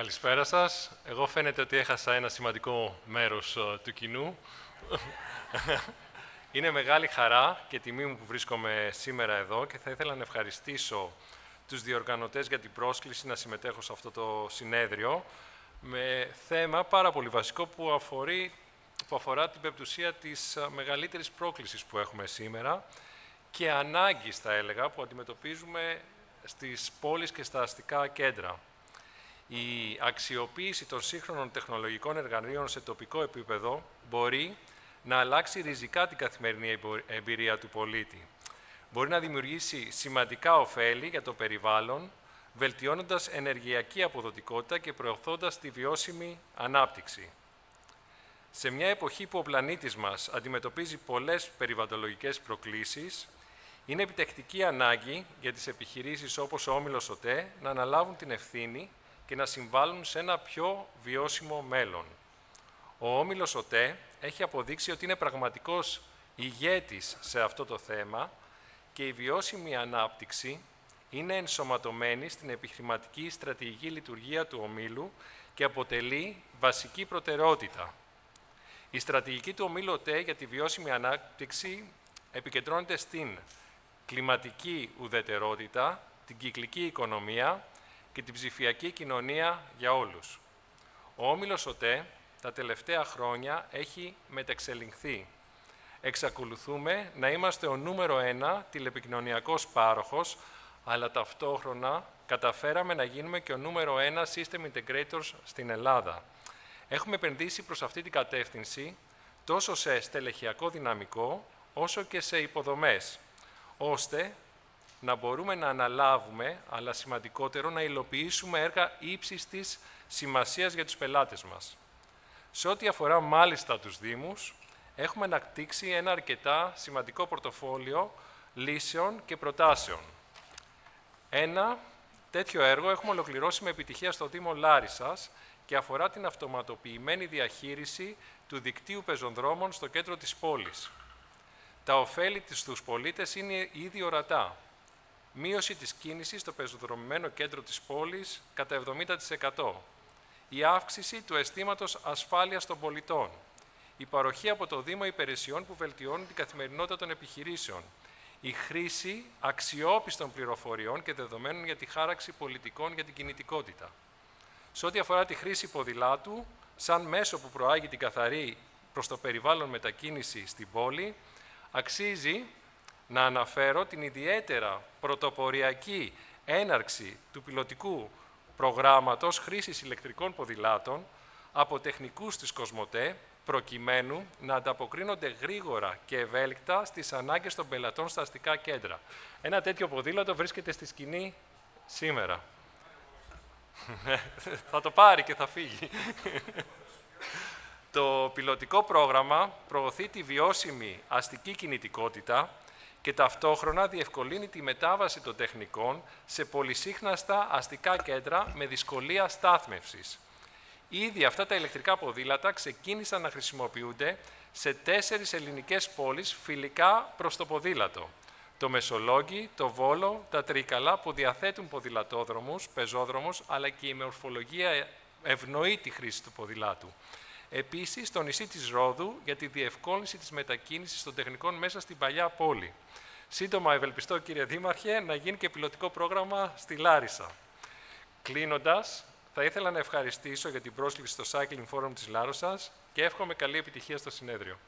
Καλησπέρα σας. Εγώ φαίνεται ότι έχασα ένα σημαντικό μέρος ε, του κοινού. Είναι μεγάλη χαρά και τιμή μου που βρίσκομαι σήμερα εδώ και θα ήθελα να ευχαριστήσω τους διοργανωτές για την πρόσκληση να συμμετέχω σε αυτό το συνέδριο με θέμα πάρα πολύ βασικό που, αφορεί, που αφορά την πεπτουσία της ε, μεγαλύτερης πρόκλησης που έχουμε σήμερα και ανάγκης, θα έλεγα, που αντιμετωπίζουμε στις πόλεις και στα αστικά κέντρα. Η αξιοποίηση των σύγχρονων τεχνολογικών εργαλείων σε τοπικό επίπεδο μπορεί να αλλάξει ριζικά την καθημερινή εμπειρία του πολίτη. Μπορεί να δημιουργήσει σημαντικά ωφέλη για το περιβάλλον, βελτιώνοντας ενεργειακή αποδοτικότητα και προωθώντας τη βιώσιμη ανάπτυξη. Σε μια εποχή που ο πλανήτης μας αντιμετωπίζει πολλές περιβαλλοντολογικές προκλήσεις, είναι επιτεκτική ανάγκη για τις επιχειρήσεις όπως ο Όμιλος ΟΤΕ να αναλάβουν την ευθύνη και να συμβάλλουν σε ένα πιο βιώσιμο μέλλον. Ο Όμιλος ΟΤΕ έχει αποδείξει ότι είναι πραγματικός ηγέτης σε αυτό το θέμα και η βιώσιμη ανάπτυξη είναι ενσωματωμένη στην επιχειρηματική στρατηγική λειτουργία του ομίλου και αποτελεί βασική προτεραιότητα. Η στρατηγική του ομίλου ΟΤΕ για τη βιώσιμη ανάπτυξη επικεντρώνεται στην κλιματική ουδετερότητα, την κυκλική οικονομία και την ψηφιακή κοινωνία για όλους. Ο Όμιλος ΟΤΕ τα τελευταία χρόνια έχει μετεξελιχθεί. Εξακολουθούμε να είμαστε ο νούμερο ένα τηλεπικοινωνιακός πάροχος, αλλά ταυτόχρονα καταφέραμε να γίνουμε και ο νούμερο ένα System Integrators στην Ελλάδα. Έχουμε επενδύσει προς αυτή την κατεύθυνση τόσο σε στελεχειακό δυναμικό, όσο και σε υποδομές, ώστε να μπορούμε να αναλάβουμε, αλλά σημαντικότερο να υλοποιήσουμε έργα ύψης της σημασίας για τους πελάτες μας. Σε ό,τι αφορά μάλιστα τους Δήμους, έχουμε αναπτύξει ένα αρκετά σημαντικό πορτοφόλιο λύσεων και προτάσεων. Ένα τέτοιο έργο έχουμε ολοκληρώσει με επιτυχία στο Δήμο Λάρισας και αφορά την αυτοματοποιημένη διαχείριση του δικτύου πεζονδρόμων στο κέντρο της πόλης. Τα ωφέλη στους πολίτες είναι ήδη ορατά μείωση της κίνησης στο πεζοδρομημένο κέντρο της πόλης κατά 70%, η αύξηση του αισθήματος ασφάλειας των πολιτών, η παροχή από το Δήμο υπηρεσιών που βελτιώνουν την καθημερινότητα των επιχειρήσεων, η χρήση αξιόπιστων πληροφοριών και δεδομένων για τη χάραξη πολιτικών για την κινητικότητα. Σε ό,τι αφορά τη χρήση ποδηλάτου, σαν μέσο που προάγει την καθαρή προς το περιβάλλον μετακίνηση στην πόλη, αξίζει να αναφέρω την ιδιαίτερα πρωτοποριακή έναρξη του πιλωτικού προγράμματος χρήσης ηλεκτρικών ποδηλάτων από τεχνικούς της Κοσμοτέ, προκειμένου να ανταποκρίνονται γρήγορα και ευέλικτα στις ανάγκες των πελατών στα αστικά κέντρα. Ένα τέτοιο ποδήλατο βρίσκεται στη σκηνή σήμερα. θα το πάρει και θα φύγει. το πιλωτικό πρόγραμμα προωθεί τη βιώσιμη αστική κινητικότητα και ταυτόχρονα διευκολύνει τη μετάβαση των τεχνικών σε πολυσύχναστα αστικά κέντρα με δυσκολία στάθμευσης. Ήδη αυτά τα ηλεκτρικά ποδήλατα ξεκίνησαν να χρησιμοποιούνται σε τέσσερις ελληνικές πόλεις φιλικά προς το ποδήλατο. Το Μεσολόγγι, το Βόλο, τα Τρίκαλα που διαθέτουν ποδηλατόδρομους, πεζόδρομους, αλλά και η μορφολογία ευνοεί τη χρήση του ποδηλάτου. Επίσης, στο νησί της Ρόδου για τη διευκόλυνση της μετακίνησης των τεχνικών μέσα στην παλιά πόλη. Σύντομα, ευελπιστώ, κύριε Δήμαρχε, να γίνει και πιλωτικό πρόγραμμα στη Λάρισα. Κλείνοντας, θα ήθελα να ευχαριστήσω για την πρόσκληση στο Cycling Forum της Λάρωσας και εύχομαι καλή επιτυχία στο συνέδριο.